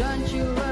Don't you run.